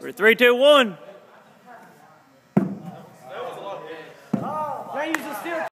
We're three, two, one.